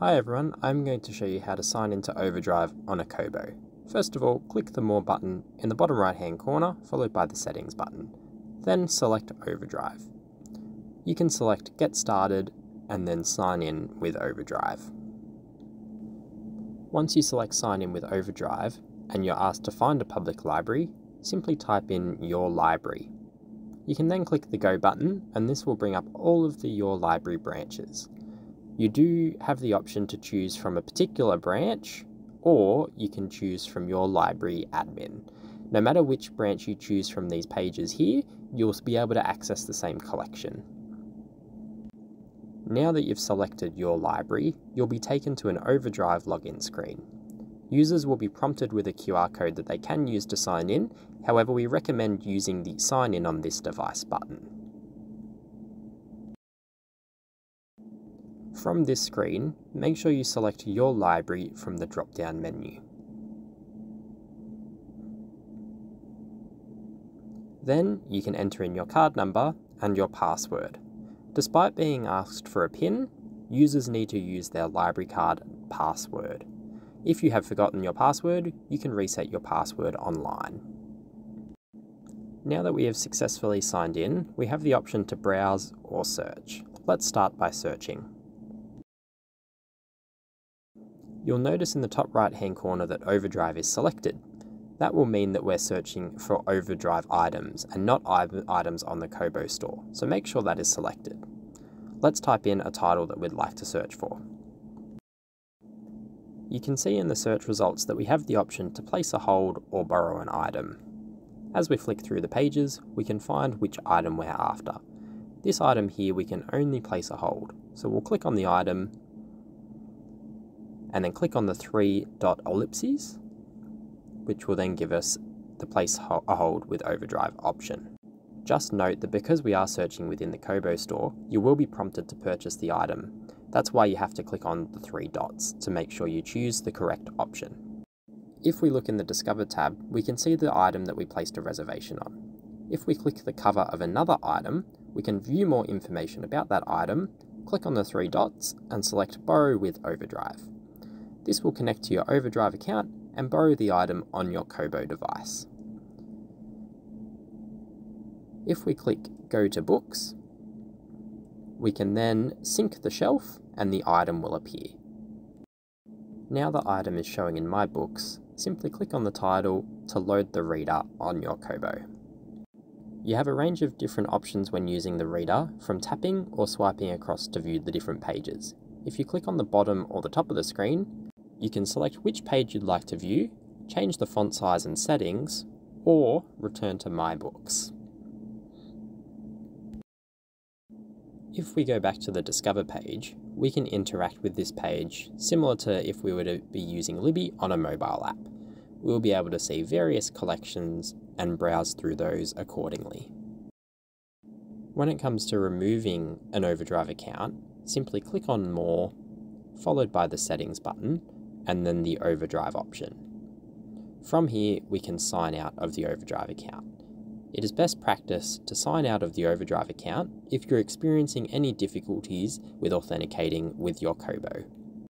Hi everyone, I'm going to show you how to sign into Overdrive on a Kobo. First of all, click the More button in the bottom right hand corner, followed by the Settings button. Then select Overdrive. You can select Get Started and then Sign in with Overdrive. Once you select Sign in with Overdrive and you're asked to find a public library, simply type in Your Library. You can then click the Go button and this will bring up all of the Your Library branches. You do have the option to choose from a particular branch, or you can choose from your library admin. No matter which branch you choose from these pages here, you'll be able to access the same collection. Now that you've selected your library, you'll be taken to an Overdrive login screen. Users will be prompted with a QR code that they can use to sign in, however we recommend using the Sign in on this device button. From this screen, make sure you select your library from the drop-down menu. Then you can enter in your card number and your password. Despite being asked for a PIN, users need to use their library card password. If you have forgotten your password, you can reset your password online. Now that we have successfully signed in, we have the option to browse or search. Let's start by searching. You'll notice in the top right hand corner that Overdrive is selected. That will mean that we're searching for Overdrive items and not items on the Kobo store, so make sure that is selected. Let's type in a title that we'd like to search for. You can see in the search results that we have the option to place a hold or borrow an item. As we flick through the pages, we can find which item we're after. This item here we can only place a hold, so we'll click on the item and then click on the three dot ellipses, which will then give us the place a hold with overdrive option. Just note that because we are searching within the Kobo store, you will be prompted to purchase the item. That's why you have to click on the three dots to make sure you choose the correct option. If we look in the Discover tab, we can see the item that we placed a reservation on. If we click the cover of another item, we can view more information about that item, click on the three dots, and select Borrow with Overdrive. This will connect to your Overdrive account and borrow the item on your Kobo device. If we click Go to Books, we can then sync the shelf and the item will appear. Now the item is showing in My Books, simply click on the title to load the reader on your Kobo. You have a range of different options when using the reader, from tapping or swiping across to view the different pages. If you click on the bottom or the top of the screen, you can select which page you'd like to view, change the font size and settings, or return to My Books. If we go back to the Discover page, we can interact with this page similar to if we were to be using Libby on a mobile app. We'll be able to see various collections and browse through those accordingly. When it comes to removing an Overdrive account, simply click on More, followed by the Settings button, and then the overdrive option. From here, we can sign out of the overdrive account. It is best practice to sign out of the overdrive account if you're experiencing any difficulties with authenticating with your Kobo.